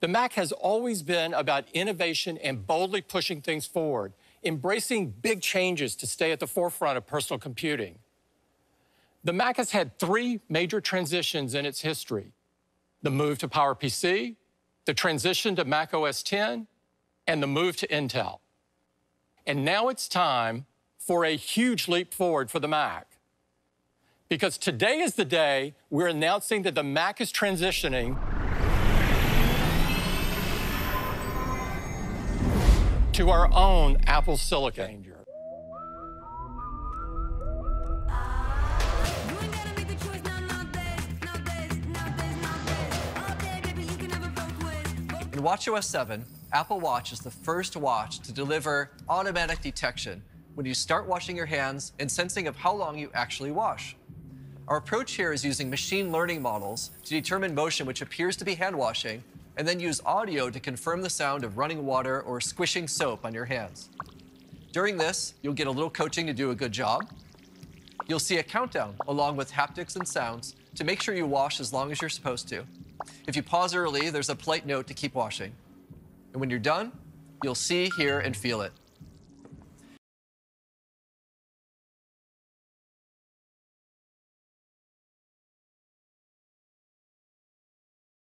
The Mac has always been about innovation and boldly pushing things forward, embracing big changes to stay at the forefront of personal computing. The Mac has had three major transitions in its history the move to PowerPC, the transition to Mac OS X, and the move to Intel. And now it's time for a huge leap forward for the Mac. Because today is the day we're announcing that the Mac is transitioning to our own Apple Silicon. In WatchOS 7, Apple Watch is the first watch to deliver automatic detection when you start washing your hands and sensing of how long you actually wash. Our approach here is using machine learning models to determine motion which appears to be hand washing, and then use audio to confirm the sound of running water or squishing soap on your hands. During this, you'll get a little coaching to do a good job. You'll see a countdown along with haptics and sounds to make sure you wash as long as you're supposed to. If you pause early, there's a polite note to keep washing. And when you're done, you'll see, hear, and feel it.